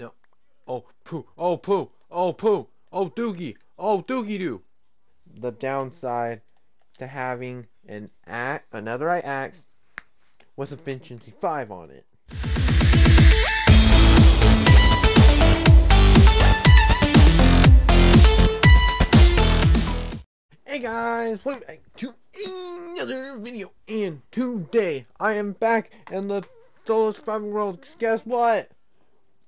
Yep. Oh, poo. Oh, poo. Oh, poo. Oh, doogie. Oh, doogie doo. The downside to having an axe, another axe with efficiency 5 on it. Hey guys, welcome back to another video, and today I am back in the solo surviving world. Guess what?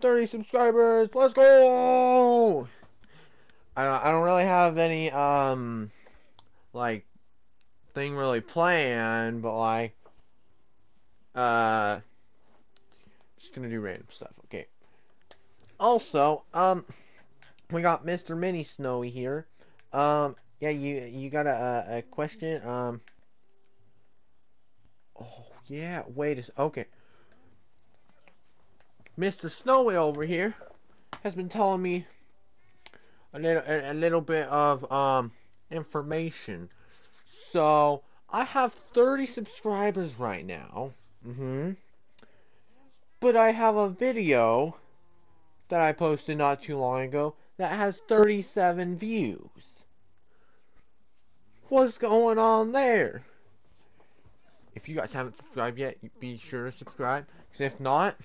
30 subscribers, let's go! I, I don't really have any, um, like, thing really planned, but like, uh, just gonna do random stuff, okay. Also, um, we got Mr. Mini Snowy here. Um, yeah, you you got a, a question? Um. Oh yeah, wait a okay. Mr. Snowy over here has been telling me a little a, a little bit of um information. So I have 30 subscribers right now. Mm-hmm. But I have a video that I posted not too long ago that has 37 views. What's going on there? If you guys haven't subscribed yet, be sure to subscribe. Because if not,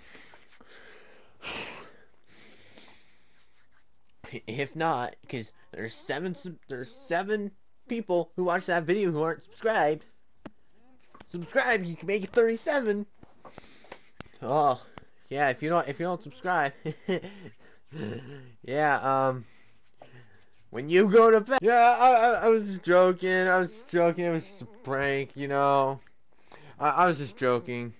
if not, because there's seven there's seven people who watch that video who aren't subscribed. Subscribe, you can make it 37. Oh, yeah. If you don't if you don't subscribe, yeah. Um. When you go to bed. Yeah, I, I, I was just joking. I was joking. It was just a prank, you know. I, I was just joking.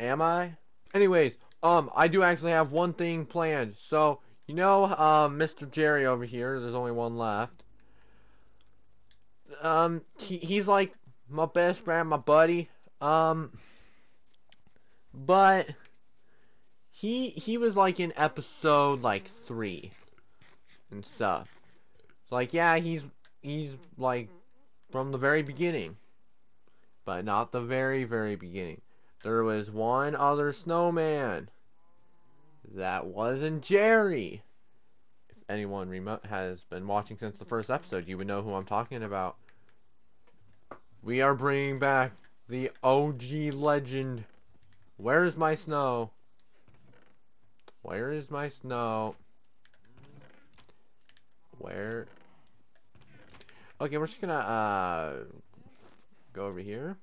Am I? Anyways, um, I do actually have one thing planned. So, you know, um, Mr. Jerry over here, there's only one left. Um, he, he's like my best friend, my buddy. Um, but he, he was like in episode like three and stuff. Like, yeah, he's he's like from the very beginning, but not the very very beginning. There was one other snowman. That wasn't Jerry. If anyone has been watching since the first episode, you would know who I'm talking about. We are bringing back the OG legend. Where's my snow? Where is my snow? Where? Okay, we're just gonna uh, go over here.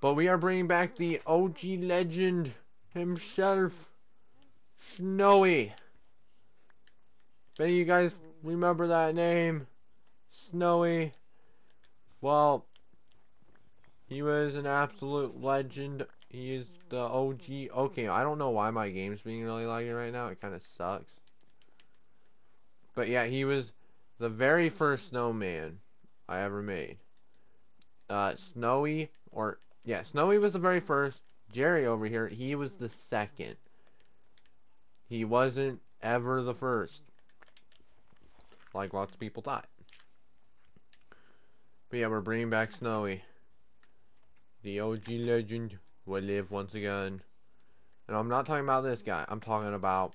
But we are bringing back the OG legend himself, Snowy. If any of you guys remember that name, Snowy, well, he was an absolute legend. He is the OG. Okay, I don't know why my game's being really laggy right now. It kind of sucks. But yeah, he was the very first snowman I ever made. Uh, Snowy, or, yeah, Snowy was the very first. Jerry over here, he was the second. He wasn't ever the first. Like lots of people thought. But yeah, we're bringing back Snowy. The OG legend will live once again. And I'm not talking about this guy. I'm talking about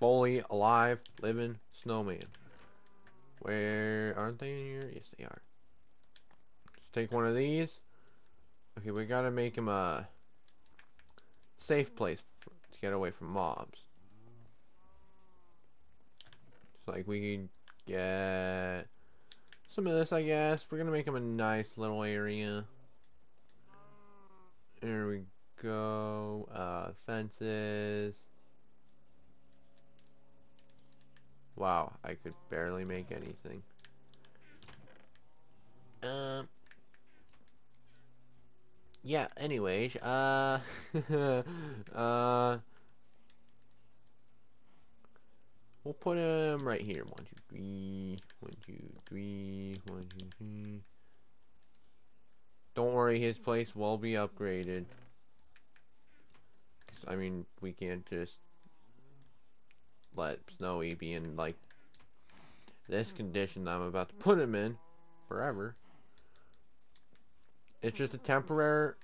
fully alive, living snowman. Where aren't they in here? Yes, they are. Let's take one of these. Okay, we gotta make him a safe place get away from mobs. So, like, we can get some of this, I guess. We're gonna make him a nice little area. There we go. Uh, fences. Wow, I could barely make anything. Um. Yeah, anyways, uh, uh, we'll put him right here. One, two, three, one, two, three, one, two, three. Don't worry, his place will be upgraded. I mean, we can't just let Snowy be in like this condition I'm about to put him in forever. It's just a temporary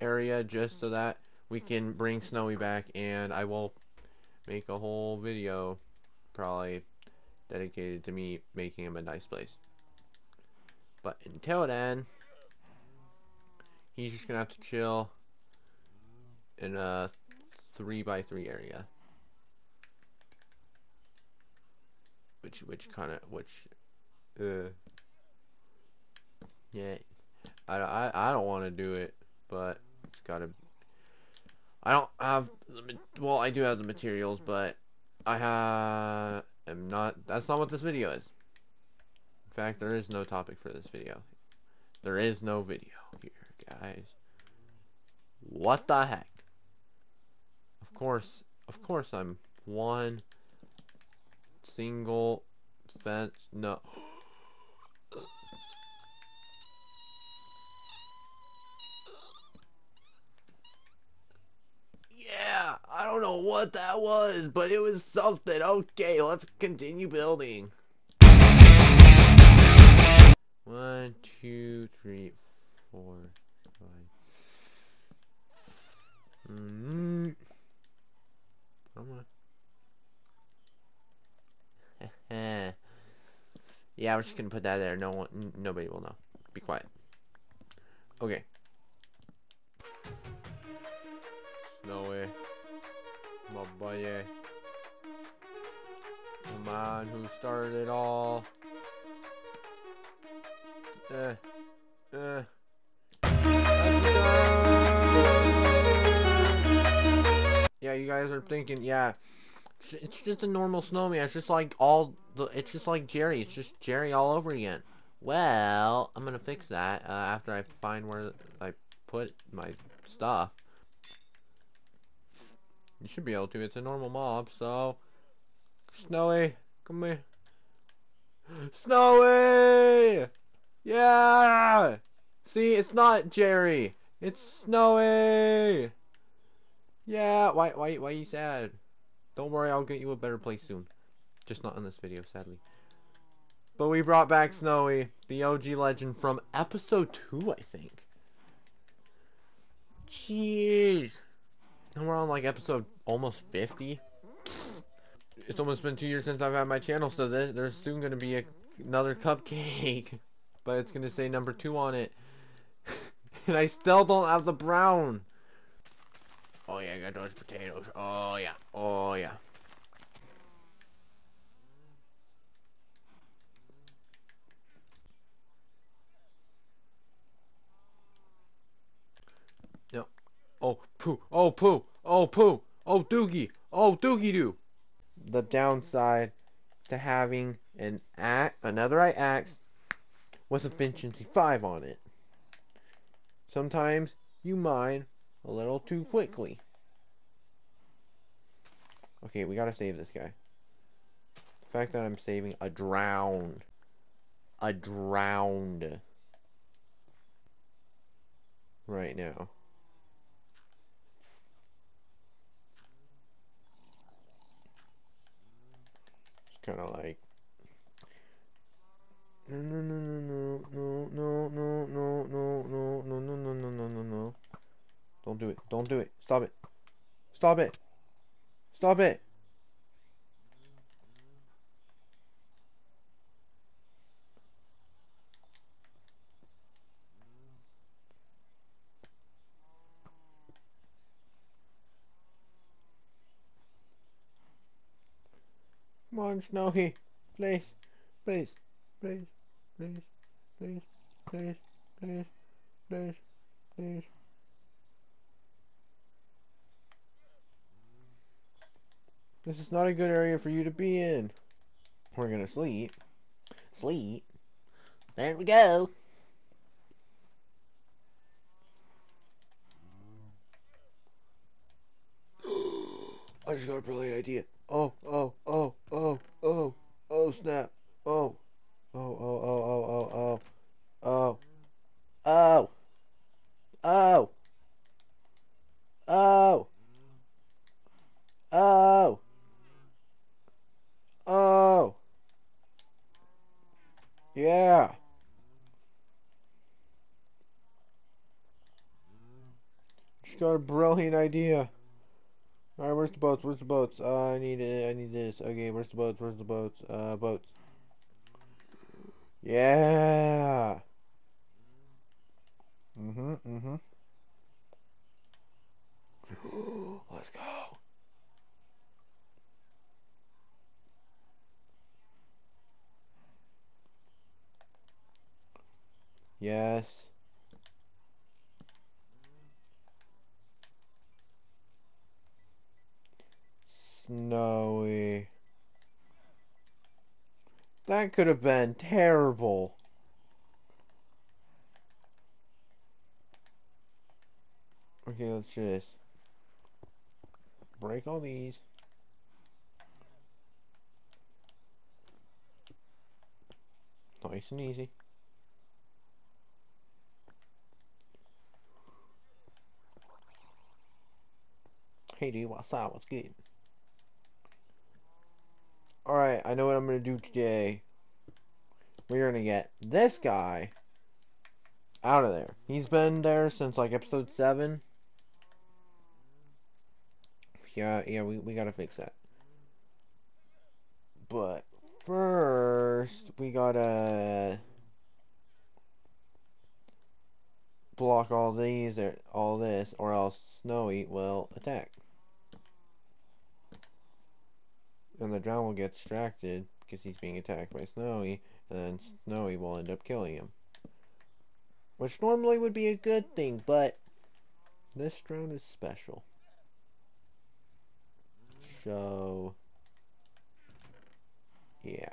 area just so that we can bring Snowy back, and I will make a whole video, probably dedicated to me making him a nice place. But until then, he's just gonna have to chill in a three by three area. Which which kind of which uh yeah I I I don't want to do it, but it's gotta. I don't have the well I do have the materials, but I have am not. That's not what this video is. In fact, there is no topic for this video. There is no video here, guys. What the heck? Of course, of course I'm one single fence. No. Yeah, I don't know what that was, but it was something. Okay, let's continue building. One, two, three, four, five. Mm -hmm. yeah, we're just gonna put that there. No one, nobody will know. Be quiet. Okay. Snowy. My boy. The man who started it all. Uh, uh. Yeah, you guys are thinking, yeah, it's just a normal snowman. It's just like all the, it's just like Jerry. It's just Jerry all over again. Well, I'm gonna fix that uh, after I find where I put my stuff. You should be able to. It's a normal mob, so... Snowy, come here. Snowy! Yeah! See, it's not Jerry. It's Snowy! Yeah, why, why, why are you sad? Don't worry, I'll get you a better place soon. Just not in this video, sadly. But we brought back Snowy, the OG legend from episode 2, I think. Jeez. Like episode almost 50. It's almost been two years since I've had my channel, so there's soon going to be a, another cupcake. But it's going to say number 2 on it. and I still don't have the brown. Oh yeah, I got those potatoes. Oh yeah. Oh yeah. Yep. Oh poo. Oh poo. Oh poo. Oh doogie. Oh doogie doo. The downside to having an axe, another I axe with efficiency 5 on it. Sometimes you mine a little too quickly. Okay, we gotta save this guy. The fact that I'm saving a drowned. A drowned. Right now. Kind of like no no no no no no no no no no no no no no no no no no don't do it. Don't do it. Stop it. Stop it. Stop it. Come on, Snowy. Please. Please. Please. Please. Please. Please. Please. Please. Please. This is not a good area for you to be in. We're gonna sleep. Sleep. There we go. I just got a brilliant idea. Oh, oh, oh, oh, oh, oh, snap. Oh. Oh, oh, oh, oh, oh, oh. Oh. Oh. Oh. Oh. Oh. Oh. Yeah. Just got a brilliant idea. Where's the boats? Where's the boats? Uh, I need it. I need this. Okay, where's the boats? Where's the boats? Uh, boats. Yeah. Mm-hmm, mm-hmm. Let's go. Yes. Snowy. That could have been terrible. Okay, let's do this. Break all these. Nice and easy. Hey dude, what's up? What's good? Alright, I know what I'm gonna do today. We're gonna get this guy out of there. He's been there since like episode 7. Yeah, yeah, we, we gotta fix that. But first, we gotta block all these or all this, or else Snowy will attack. And the drown will get distracted because he's being attacked by Snowy, and then Snowy will end up killing him. Which normally would be a good thing, but this drown is special. So, yeah.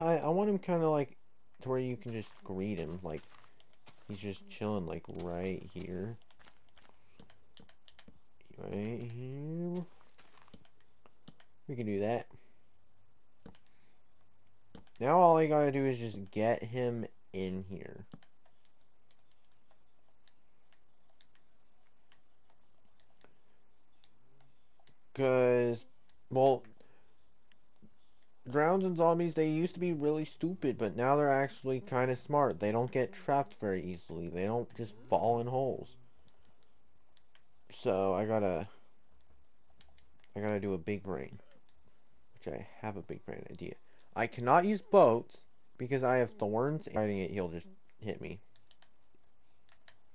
I, I want him kind of like to where you can just greet him, like he's just chilling like right here. Right here. We can do that. Now all I gotta do is just get him in here. Because, well, drowns and zombies, they used to be really stupid, but now they're actually kind of smart. They don't get trapped very easily. They don't just fall in holes. So, I gotta, I gotta do a big brain. I have a big brain idea. I cannot use boats because I have thorns. Fighting it, he'll just hit me.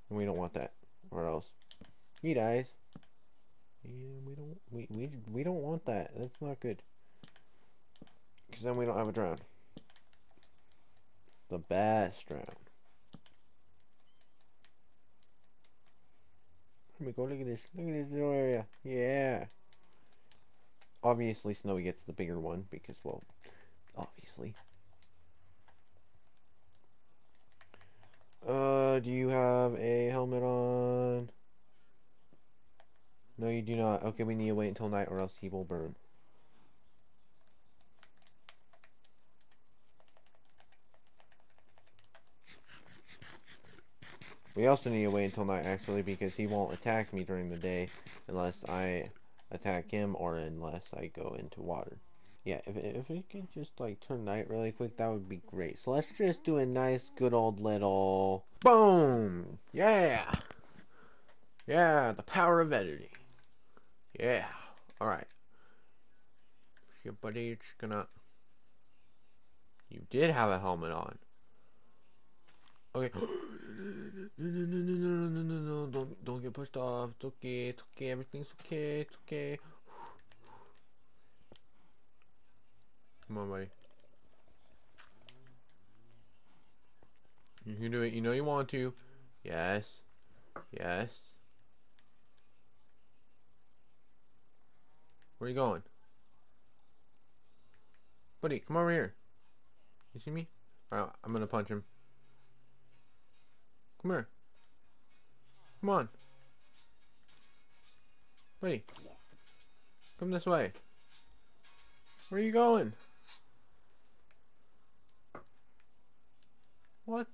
And we don't want that. Or else he dies. Yeah, we don't we we we don't want that. That's not good. Because then we don't have a drown. The best drown. Let me go look at this. Look at this little area. Yeah. Obviously, Snowy gets the bigger one because, well, obviously. Uh, do you have a helmet on? No, you do not. Okay, we need to wait until night or else he will burn. We also need to wait until night, actually, because he won't attack me during the day unless I attack him or unless I go into water. Yeah, if, if we could just like turn night really quick, that would be great. So let's just do a nice good old little boom. Yeah. Yeah, the power of editing. Yeah. Alright. Your buddy it's gonna You did have a helmet on. Okay. No, no, no, no, no, no, no, no, don't, don't get pushed off. It's okay, it's okay, everything's okay, it's okay. Come on, buddy. You can do it. You know you want to. Yes. Yes. Where are you going? Buddy, come over here. You see me? I'm gonna punch him. Come here. Come on. Buddy. Come this way. Where are you going? What?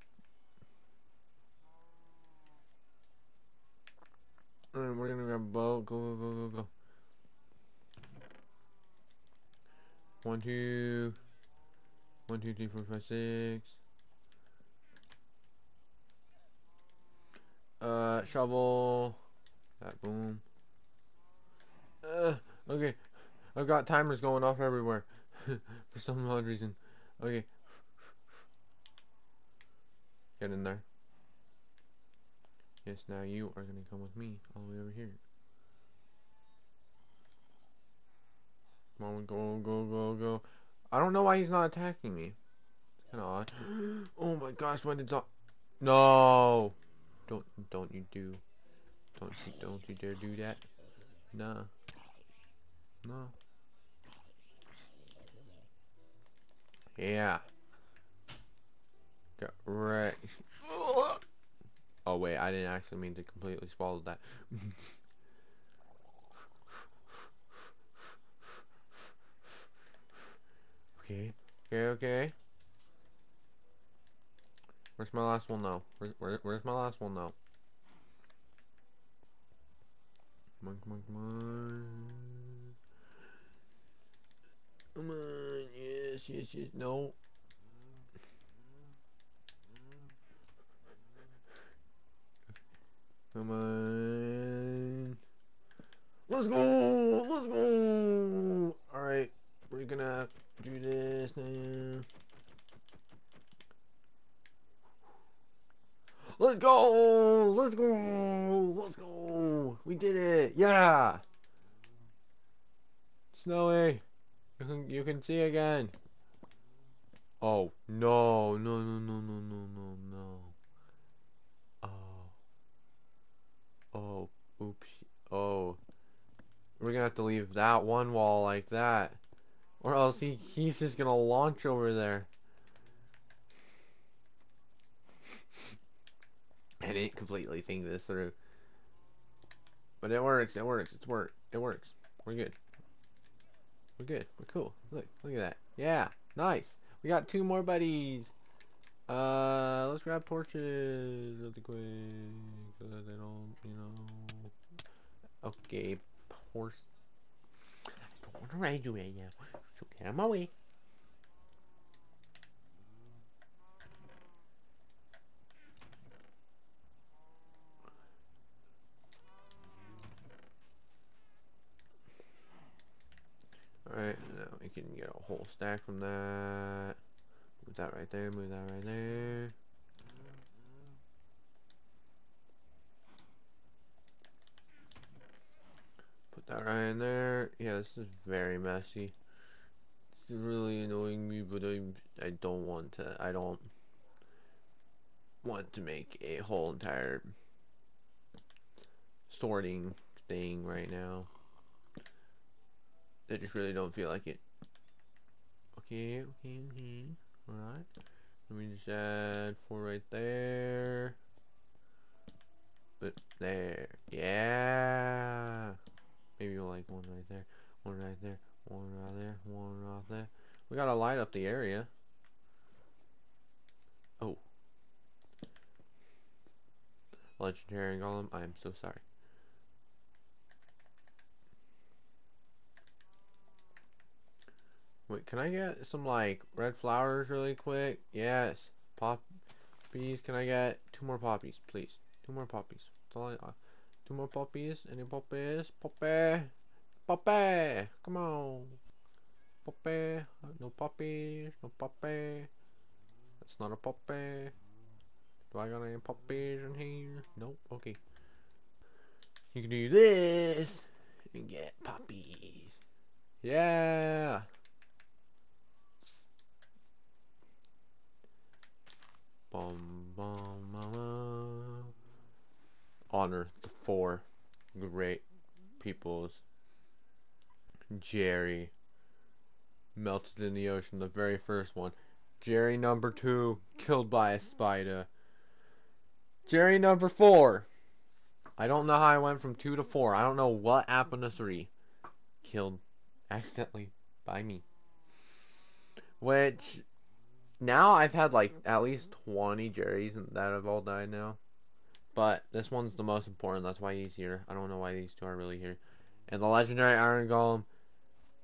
Alright, we're gonna grab a boat. Go, go, go, go, go. One, two. One, two, three, four, five, six. Uh, shovel. That boom. Uh, okay. I've got timers going off everywhere. For some odd reason. Okay. Get in there. Yes, now you are gonna come with me all the way over here. Come on, go, go, go, go. I don't know why he's not attacking me. It's kinda odd. Oh my gosh, when did. No! Don't, don't you do... Don't you, don't you dare do that. Nah. No. Yeah. Got right. Oh wait, I didn't actually mean to completely swallow that. okay, okay, okay. Where's my last one now? Where, where, where's my last one now? Come on, come on, come on. Come on, yes, yes, yes, no. Come on. Let's go! Let's go! Alright, we're gonna do this now. Let's go! Let's go! Let's go! We did it! Yeah! Snowy! You can, you can see again. Oh, no, no, no, no, no, no, no, no. Oh. Oh, oops. Oh. We're gonna have to leave that one wall like that. Or else he, he's just gonna launch over there. I didn't completely think this through. But it works, it works, it's work, it works. We're good. We're good, we're cool. Look, look at that. Yeah, nice. We got two more buddies. Uh, let's grab torches really quick, so that they don't, you know. Okay, horse. I don't want to ride you right now, so get out of my way. Alright, now we can get a whole stack from that. Move that right there, move that right there. Put that right in there. Yeah, this is very messy. It's really annoying me, but I I don't want to. I don't want to make a whole entire sorting thing right now. I just really don't feel like it. Okay, okay, okay. Alright. Let me just add four right there. But there. Yeah. Maybe we'll like one right there. One right there. One right there. One right there. We gotta light up the area. Oh. Legendary Golem, I am so sorry. Wait, can I get some, like, red flowers really quick? Yes. Poppies. Can I get two more poppies, please? Two more poppies. Uh, two more poppies. Any poppies? Poppy. Poppy. Come on. Poppy. No poppies. No poppy. That's not a poppy. Do I got any poppies in here? Nope. Okay. You can do this and get poppies. Yeah. Honor the four great peoples. Jerry melted in the ocean, the very first one. Jerry number two, killed by a spider. Jerry number four. I don't know how I went from two to four. I don't know what happened to three. Killed accidentally by me. Which now I've had like at least 20 Jerrys that have all died now. But this one's the most important. That's why he's here. I don't know why these two are really here. And the legendary Iron Golem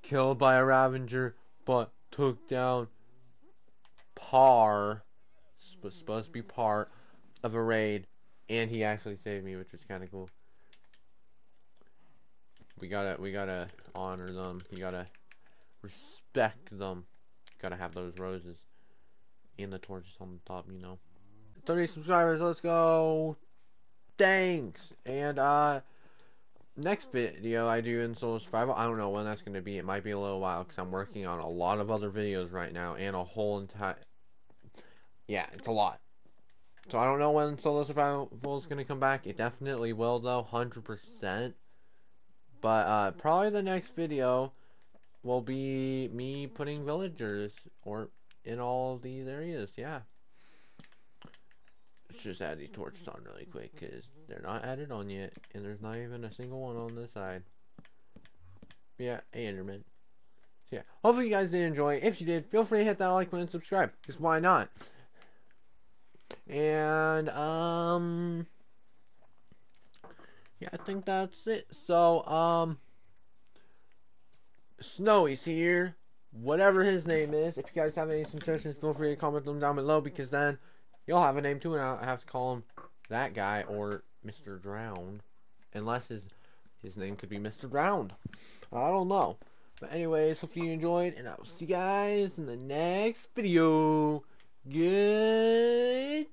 killed by a Ravager, but took down par, supposed to be part of a raid, and he actually saved me, which was kind of cool. We gotta, we gotta honor them. You gotta respect them. Gotta have those roses and the torches on the top, you know. 30 subscribers, let's go. Thanks. And, uh, next video I do in Solo Survival, I don't know when that's going to be. It might be a little while because I'm working on a lot of other videos right now and a whole entire. Yeah, it's a lot. So I don't know when Solo Survival is going to come back. It definitely will, though, 100%. But uh, probably the next video will be me putting villagers or in all these areas. Yeah. Let's just add these torches on really quick because they're not added on yet, and there's not even a single one on this side. Yeah, hey Enderman. So yeah, hopefully you guys did enjoy. If you did, feel free to hit that like button and subscribe, because why not? And, um, yeah, I think that's it. So, um, Snowy's here, whatever his name is. If you guys have any suggestions, feel free to comment them down below, because then you'll have a name too, and I'll have to call him that guy or Mr. Drowned. Unless his his name could be Mr. Drowned. I don't know. But anyways, hope you enjoyed, and I will see you guys in the next video. Goodbye.